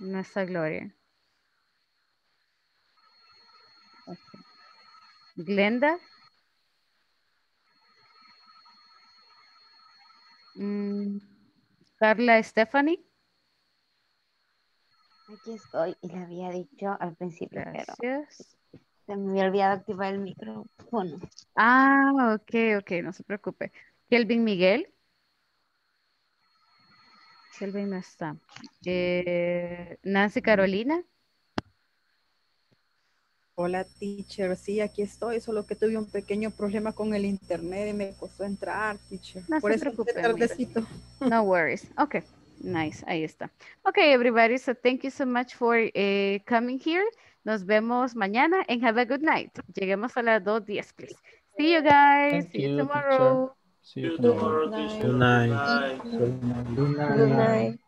No está Gloria. Ok. Glenda. Mm, Carla Stephanie. Aquí estoy y le había dicho al principio, pero Gracias. se me había olvidado activar el micrófono. Ah, ok, ok, no se preocupe. Kelvin Miguel. Kelvin no está. Eh, Nancy Carolina. Hola, teacher. Sí, aquí estoy, solo que tuve un pequeño problema con el internet y me costó entrar, teacher. No Por se eso preocupe, tardecito. No worries. Okay, nice. Ahí está. Okay, everybody. So thank you so much for eh, coming here. Nos vemos mañana and have a good night. Lleguemos a las 2.10, please. See you guys. Thank See you you, teacher. tomorrow. See you tomorrow. Good night. Good night. Good night.